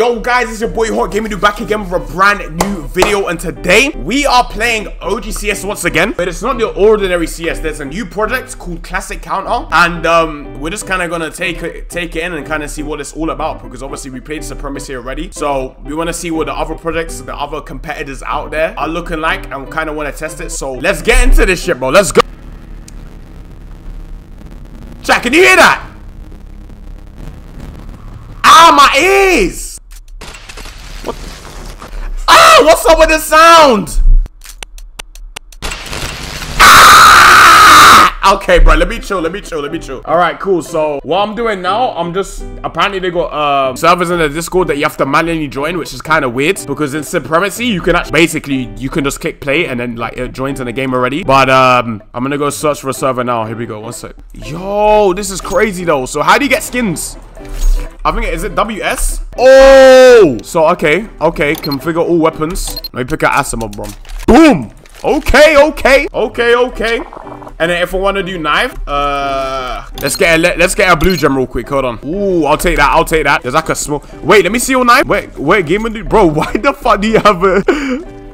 Yo guys, it's your boy HotGamerDude back again with a brand new video and today we are playing OGCS once again but it's not the ordinary CS, there's a new project called Classic Counter and um, we're just kind of gonna take it, take it in and kind of see what it's all about because obviously we played Supremacy already so we want to see what the other projects, the other competitors out there are looking like and kind of want to test it so let's get into this shit bro, let's go Jack can you hear that? Ah, my ears! What's up with the sound? Ah! Okay, bro, let me chill, let me chill, let me chill. All right, cool. So what I'm doing now, I'm just, apparently they got uh, servers in the Discord that you have to manually join, which is kind of weird because in Supremacy, you can actually, basically, you can just click play and then like it joins in the game already. But um, I'm gonna go search for a server now. Here we go, one sec. Yo, this is crazy though. So how do you get skins? I think, is it WS? Oh! So, okay, okay, configure all weapons. Let me pick out Asiimov, bro. Boom! Okay, okay, okay, okay. And then if I want to do knife, uh, let's get a let, us get a blue gem real quick. Hold on. Ooh, I'll take that. I'll take that. There's like a small. Wait, let me see your knife. Wait, wait, game dude, bro. Why the fuck do you have a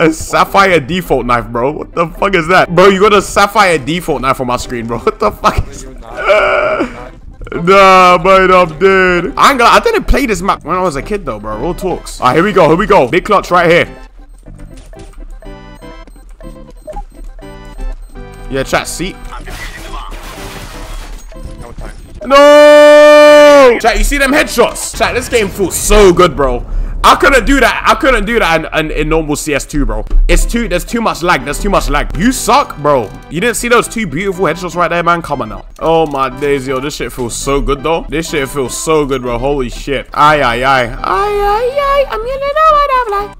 a sapphire default knife, bro? What the fuck is that, bro? You got a sapphire default knife on my screen, bro. What the fuck? Nah, man, I'm dead. I ain't gonna, I didn't play this map when I was a kid though, bro. Real talks. Alright, here we go, here we go. Big clutch right here. Yeah, chat, see? No! Chat, you see them headshots? Chat, this game feels so good, bro. I couldn't do that. I couldn't do that in, in, in, normal CS2, bro. It's too, there's too much lag. There's too much lag. You suck, bro. You didn't see those two beautiful headshots right there, man? Come on now. Oh, my days, yo. This shit feels so good, though. This shit feels so good, bro. Holy shit. Aye, aye, aye. Aye, aye, aye. I'm gonna know what I'm like.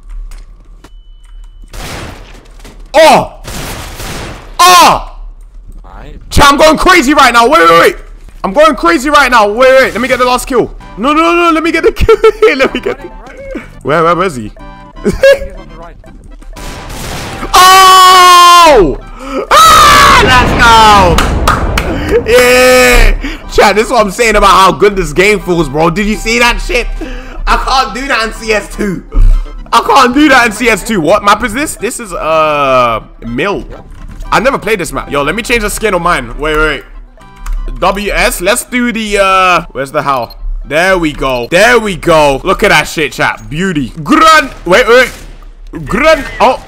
Oh! Oh! Chat, I'm going crazy right now. Wait, wait, wait. I'm going crazy right now. Wait, wait. Let me get the last kill. No, no, no. Let me get the kill. Let me get the... Where, where was he? oh! Ah, let's go! Yeah! Chat, this is what I'm saying about Howl good this game feels, bro. Did you see that shit? I can't do that in CS2. I can't do that in CS2. What map is this? This is, uh, Mill. I never played this map. Yo, let me change the skin on mine. Wait, wait, wait. WS, let's do the, uh, where's the how? There we go. There we go. Look at that shit, chat. Beauty. Grunt. Wait, wait. Grunt. Oh.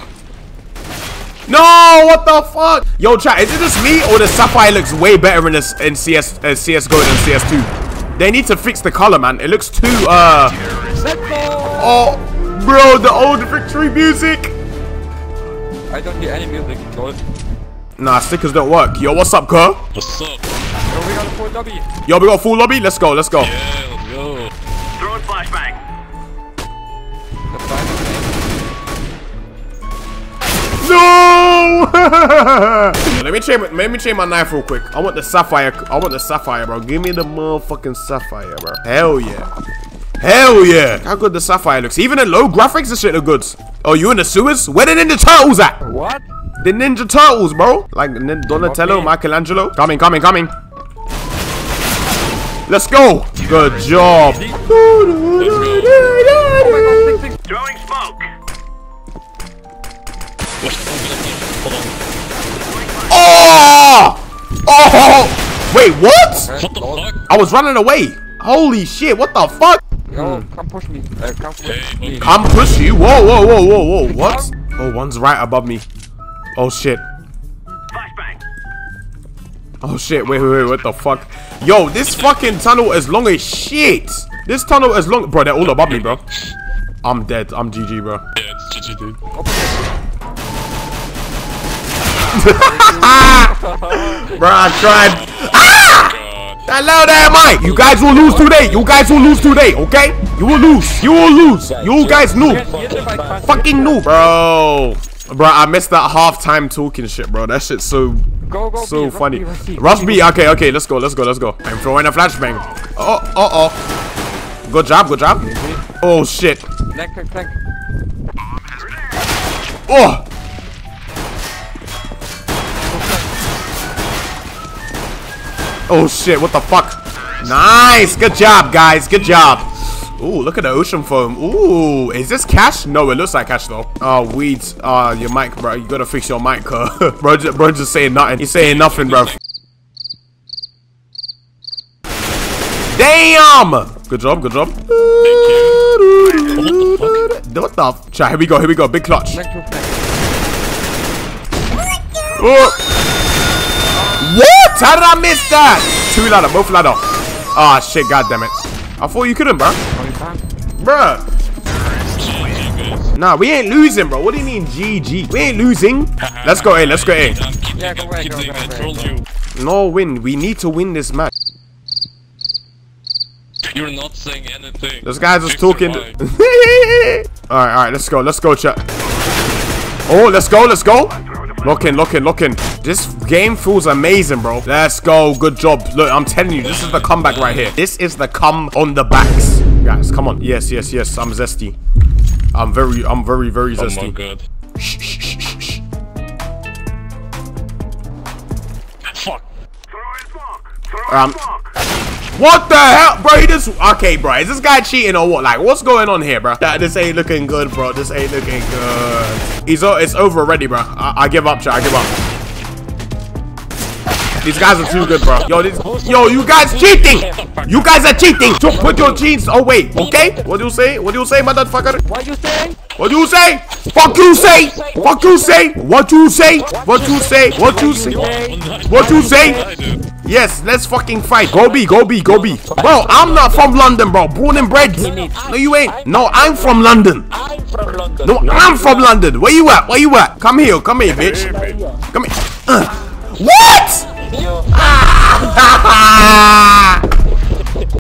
No, what the fuck? Yo, chat, is it just me or the Sapphire looks way better in this in CS uh, CS:GO than CS2? They need to fix the color, man. It looks too uh. Oh, bro, the old victory music. I don't hear any music, bro. Nah, stickers don't work. Yo, what's up, Kerr? What's up? Yo, we got a full lobby. Yo, we got a full lobby. Let's go. Let's go. Yeah, let's go. Throwing flashbang. No! let me change. Let me change my knife real quick. I want the sapphire. I want the sapphire, bro. Give me the motherfucking sapphire, bro. Hell yeah. Hell yeah. How good the sapphire looks. Even in low graphics, this shit look good. Oh, you in the sewers? Where the Ninja Turtles at? What? The Ninja Turtles, bro. Like Donatello, okay. Michelangelo. Coming, coming, coming. Let's go. Good job. Throwing smoke. Oh! Oh! Wait, what? What the fuck? I was running away. Holy shit, what the fuck? Yo, come push me. Uh, come push me. Come push you. Whoa, whoa, whoa, whoa, whoa. What? Oh, one's right above me. Oh, shit. Oh, shit. Wait, wait, wait. What the fuck? Yo, this fucking tunnel is long as shit. This tunnel is long. Bro, they're all above me, bro. I'm dead. I'm GG, bro. Yeah, it's GG, dude. Bro, I tried. Ah! Hello there, Mike. You guys will lose today. You guys will lose today, okay? You will lose. You will lose. You guys noob. Fucking noob, bro. Bro, I missed that halftime talking shit, bro. That shit's so Go, go, so B, funny. Rush B. Rush B. Okay, okay. Let's go. Let's go. Let's go. I'm throwing a flashbang. Oh, oh, oh. Good job. Good job. Oh shit. Oh. Oh shit. What the fuck? Nice. Good job, guys. Good job. Ooh, look at the ocean foam. Ooh, is this Cache? No, it looks like Cache though. Oh, weeds. Ah, your mic, bro. You gotta fix your mic, uh. bro. ju- Bro, just saying nothing. He's saying nothing, bro. Damn! Good job, good job. Thank you. What the f- Chat, here we go, here we go. Big clutch. Flank two flank. Oh. What? How did I miss that? Two ladder, both ladder. Ah, shit, god damn it. I thought you couldn't, bro. Oh, you can't. Bruh. Nah, we ain't losing, bro. What do you mean GG? We ain't losing. Let's go A, let's go A. I'm kidding, Yeah, go away, go away, go away. No win. We need to win this match. You're not saying anything. This guy's just talking. alright, alright, let's go. Let's go, chat. Oh, let's go, let's go. Lock in, lock in, lock in. This game feels amazing, bro. Let's go. Good job. Look, I'm telling you, this is the comeback right here. This is the come on the backs. Guys, come on. Yes, yes, yes. I'm zesty. I'm very, I'm very, very Oh my god. Shh, shh, shh, shh. Fuck. Throwing smoke. Throwing Um. What the hell, bro? He just okay, bro. Is this guy cheating or what? Like, what's going on here, bro? That this ain't looking good, bro. This ain't looking good. He's it's over already, bro. I, I give up, chat. I give up. These guys are too good, bro. Yo, this, yo, you guys cheating. You guys are cheating. So put your jeans away, okay? What do you say? What do you say, motherfucker? What you saying? What do you say? Fuck you say? Fuck you say? What you say? What you say? What you say? What you say? Yes, let's fucking fight. Go B, go B, go B. Bro, I'm not from London, bro. Born and bred. No, you ain't. No, I'm from London. I'm from London. No, I'm from London. Where you at? Where you at? Come here, come here, bitch. Come here. Uh. What? You, Ah!